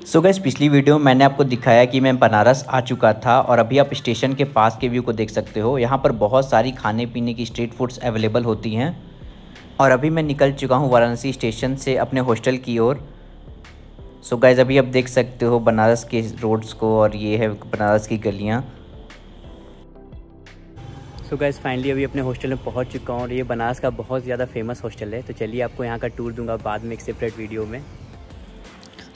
सो so guys पिछली video में मैंने आपको दिखाया कि मैं बनारस आ चुका था और अभी आप स्टेशन के पास के व्यू को देख सकते हो। यहाँ पर बहुत सारी खाने पीने की स्ट्रीट फूड्स अवेलेबल होती हैं। और अभी मैं निकल चुका हूँ वाराणसी स्टेशन से अपने हॉस्टल की ओर। सो so गैज़ अभी आप देख सकते हो बनारस के रोड्स को और ये है बनारस की गलियाँ। सो गैस फाइनली अभी अपने हॉस्टल में पहुँच चुका हूँ और ये बनारस का बहुत ज़्यादा फ़ेमस हॉस्टल है। तो चलिए आपको यहाँ का टूर दूँगा बाद में एक सेपरेट वीडियो में।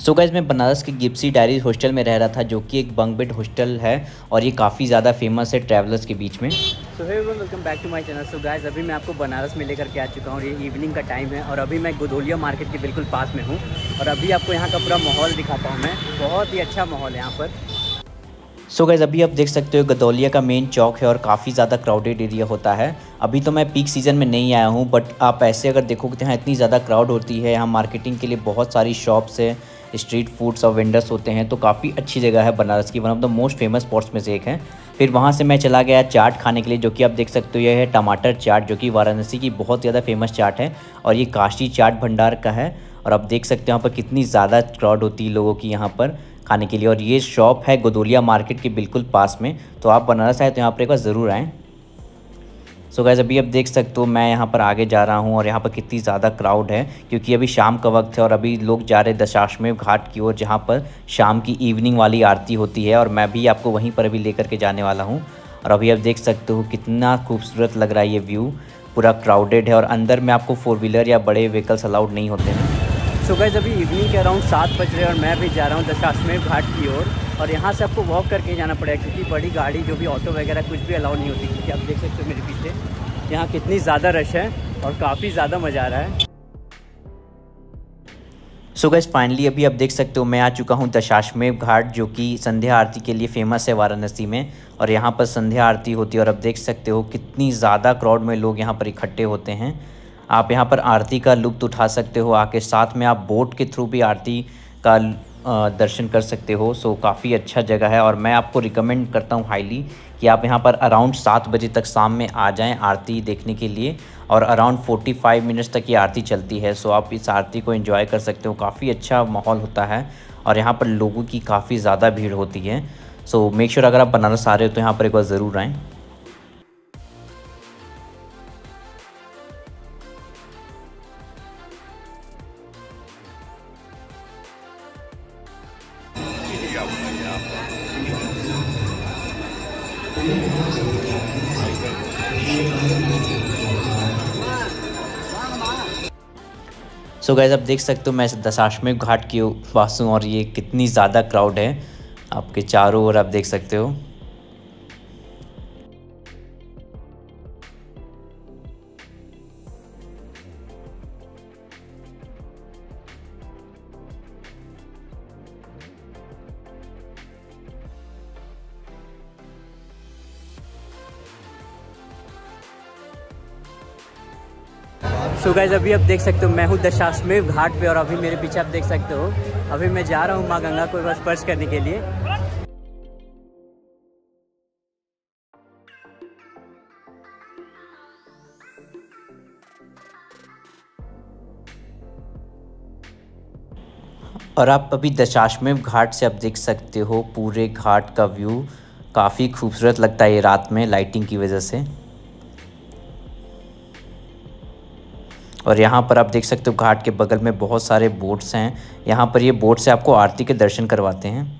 सो so गैस मैं बनारस के गिप्सी डायरी हॉस्टल में रह रहा था जो कि एक बंग बेड हॉस्टल है और ये काफ़ी ज़्यादा फ़ेमस है ट्रैवलर्स के बीच में। So hey welcome back to my channel so guys अभी मैं आपको बनारस में लेकर के आ चुका हूँ ये इवनिंग का टाइम है और अभी मैं गोदोलिया मार्केट के बिल्कुल पास में हूँ और अभी आपको यहाँ का पूरा माहौल दिखाता हूँ मैं। बहुत ही अच्छा माहौल है यहाँ पर। सो so गैज़ अभी आप देख सकते हो गदौलिया का मेन चौक है और काफ़ी ज़्यादा क्राउडेड एरिया होता है। अभी तो मैं पीक सीज़न में नहीं आया हूँ बट आप ऐसे अगर देखोगे तो यहाँ इतनी ज़्यादा क्राउड होती है यहाँ मार्केटिंग के लिए बहुत सारी शॉप्स है। स्ट्रीट फूड्स और वेंडर्स होते हैं तो काफ़ी अच्छी जगह है बनारस की one of the most famous spots में से एक है। फिर वहाँ से मैं चला गया चाट खाने के लिए, जो कि आप देख सकते हो, यह है टमाटर चाट, जो कि वाराणसी की बहुत ज़्यादा फ़ेमस चाट है, और ये काशी चाट भंडार का है, और आप देख सकते हो यहाँ पर कितनी ज़्यादा क्राउड होती है लोगों की यहाँ पर खाने के लिए, और ये शॉप है गोदोलिया मार्केट के बिल्कुल पास में तो आप बनारस आए तो यहाँ पर एक बार ज़रूर आएँ। सो so गैस अभी आप देख सकते हो, मैं यहाँ पर आगे जा रहा हूँ और यहाँ पर कितनी ज़्यादा क्राउड है, क्योंकि अभी शाम का वक्त है और अभी लोग जा रहे दशाश्मेव घाट की ओर, जहाँ पर शाम की इवनिंग वाली आरती होती है और मैं भी आपको वहीं पर अभी लेकर के जाने वाला हूँ। और अभी आप देख सकते हो कितना खूबसूरत लग रहा है ये व्यू पूरा क्राउडेड है और अंदर में आपको फोर व्हीलर या बड़े व्हीकल्स अलाउड नहीं होते हैं। सो गैस अभी इवनिंग के अराउंड सात बज रहे हैं और मैं भी जा रहा हूँ दशाश्वमेव घाट की ओर और यहाँ से आपको वॉक करके जाना पड़ेगा क्योंकि बड़ी गाड़ी जो भी ऑटो वगैरह कुछ भी अलाउ नहीं होती क्योंकि आप देख सकते हो मेरे पीछे। यहाँ कितनी ज़्यादा रश है और काफ़ी ज़्यादा मज़ा आ रहा है। सो गैस फाइनली अभी आप देख सकते हो मैं आ चुका हूँ दशाश्मेव घाट जो कि संध्या आरती के लिए फ़ेमस है वाराणसी में और यहाँ पर संध्या आरती होती है और आप देख सकते हो कितनी ज़्यादा क्राउड में लोग यहाँ पर इकट्ठे होते हैं। आप यहाँ पर आरती का लुत्फ़ उठा सकते हो, आके साथ में आप बोट के थ्रू भी आरती का दर्शन कर सकते हो। सो, काफ़ी अच्छा जगह है और मैं आपको रिकमेंड करता हूँ हाईली कि आप यहाँ पर अराउंड सात बजे तक शाम में आ जाएँ आरती देखने के लिए और अराउंड फोर्टी फाइव मिनट्स तक ये आरती चलती है। सो, आप इस आरती को एंजॉय कर सकते हो। काफ़ी अच्छा माहौल होता है और यहाँ पर लोगों की काफ़ी ज़्यादा भीड़ होती है। सो मेक श्योर अगर आप बनारस आ रहे हो तो यहाँ पर एक बार ज़रूर आएँ। सो so गैज़ आप देख सकते हो मैं दशाश्मिक घाट की पास हूँ और ये कितनी ज़्यादा क्राउड है आपके चारों ओर आप देख सकते हो। सो so गाइज़ अभी आप देख सकते हो, मैं हूँ दशाश्वमेव घाट पे और अभी मेरे पीछे आप देख सकते हो, अभी मैं जा रहा हूँ माँ गंगा को स्पर्श करने के लिए। और आप अभी दशाश्मेव घाट से आप देख सकते हो, पूरे घाट का व्यू काफ़ी खूबसूरत लगता है ये रात में लाइटिंग की वजह से। और यहाँ पर आप देख सकते हो घाट के बगल में बहुत सारे बोट्स हैं। यहाँ पर ये बोट से आपको आरती के दर्शन करवाते हैं।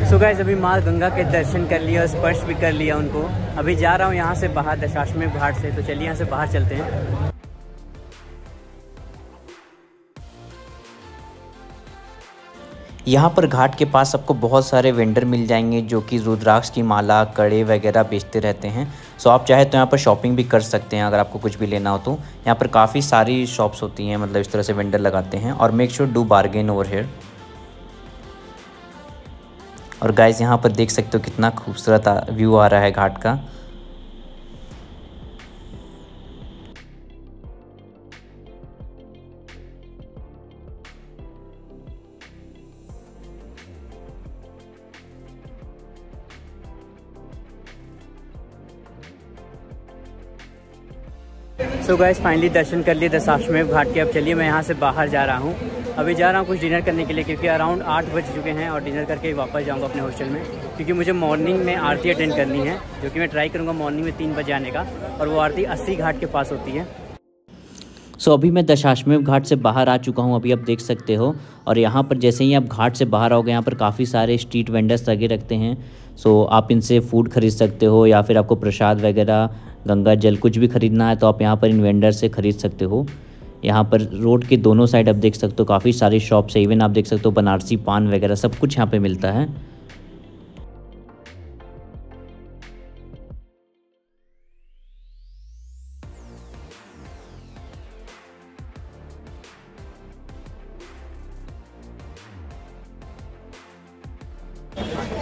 सो so अभी माँ गंगा के दर्शन कर लिया और स्पर्श भी कर लिया उनको। अभी जा रहा हूँ यहाँ से बाहर दशाश्वमेव घाट से तो चलिए यहाँ से बाहर चलते हैं। यहाँ पर घाट के पास आपको बहुत सारे वेंडर मिल जाएँगे जो कि रुद्राक्ष की माला, कड़े वगैरह बेचते रहते हैं। सो आप चाहे तो यहाँ पर शॉपिंग भी कर सकते हैं अगर आपको कुछ भी लेना हो तो। यहाँ पर काफ़ी सारी शॉप्स होती हैं मतलब इस तरह से वेंडर लगाते हैं। और make sure do bargain over here और गाइज़ यहाँ पर देख सकते हो कितना खूबसूरत व्यू आ रहा है घाट का। सो गैस फाइनली दर्शन कर लिए दशाश्वमेव घाट के। अब चलिए मैं यहाँ से बाहर जा रहा हूँ। अभी जा रहा हूँ कुछ डिनर करने के लिए क्योंकि अराउंड आठ बज चुके हैं और डिनर करके वापस जाऊँगा अपने हॉस्टल में क्योंकि मुझे मॉर्निंग में आरती अटेंड करनी है जो कि मैं ट्राई करूँगा मॉर्निंग में तीन बजे आने का और वो आरती अस्सी घाट के पास होती है। सो so, अभी मैं दशाश्वमेव घाट से बाहर आ चुका हूँ अभी आप देख सकते हो। और यहाँ पर जैसे ही आप घाट से बाहर आओगे यहाँ पर काफ़ी सारे स्ट्रीट वेंडर्स लगे रखते हैं। सो so, आप इनसे फ़ूड खरीद सकते हो या फिर आपको प्रसाद वगैरह गंगा जल कुछ भी ख़रीदना है तो आप यहाँ पर इन वेंडर से ख़रीद सकते हो। यहाँ पर रोड के दोनों साइड आप देख सकते हो, काफ़ी सारी शॉप्स है। इवन आप देख सकते हो, बनारसी पान वगैरह सब कुछ यहाँ पे मिलता है।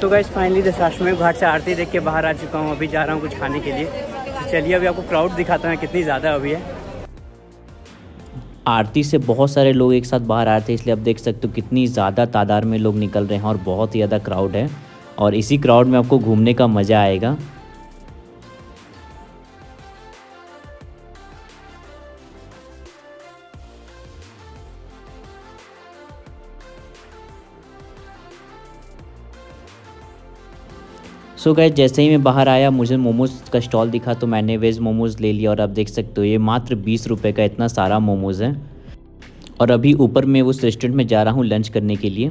तो गैस फाइनली दशाश्वमेव घाट से आरती देख के बाहर आ चुका हूँ। अभी जा रहा हूँ कुछ खाने के लिए। चलिए अभी आपको क्राउड दिखाता है, कितनी ज़्यादा अभी है। आरती से बहुत सारे लोग एक साथ बाहर आए थे, इसलिए आप देख सकते हो कितनी ज़्यादा तादाद में लोग निकल रहे हैं और बहुत ही ज़्यादा क्राउड है। और इसी क्राउड में आपको घूमने का मज़ा आएगा। सो गए जैसे ही मैं बाहर आया मुझे मोमोज़ का स्टॉल दिखा तो मैंने वेज मोमोज़ ले लिया और आप देख सकते हो ये मात्र बीस रुपये का इतना सारा मोमोज़ है। और अभी ऊपर मैं उस रेस्टोरेंट में जा रहा हूँ लंच करने के लिए।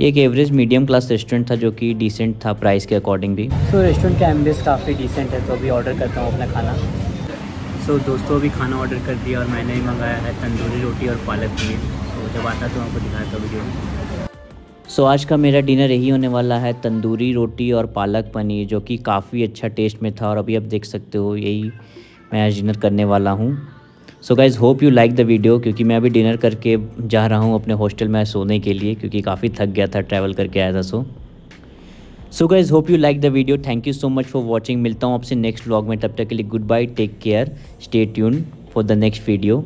ये एक एवरेज मीडियम क्लास रेस्टोरेंट था जो कि डिसेंट था प्राइस के अकॉर्डिंग भी। सो so, रेस्टोरेंट का एम्बियंस काफ़ी डिसेंट है तो अभी ऑर्डर करता हूँ अपना खाना। सो so, दोस्तों अभी खाना ऑर्डर कर दिया और मैंने मंगाया है तंदूरी रोटी और पालक पनीर। तो जब आता तो आपको दिखाता वीडियो सो so, आज का मेरा डिनर यही होने वाला है तंदूरी रोटी और पालक पनीर जो कि काफ़ी अच्छा टेस्ट में था और अभी आप देख सकते हो यही मैं आज डिनर करने वाला हूँ। So guys hope you like the video क्योंकि मैं अभी डिनर करके जा रहा हूँ अपने हॉस्टल में सोने के लिए क्योंकि काफ़ी थक गया था ट्रैवल करके आया था so so guys hope you like the video thank you so much for watching मिलता हूँ आपसे नेक्स्ट व्लॉग में. तब तक के लिए goodbye take care stay tune for the next video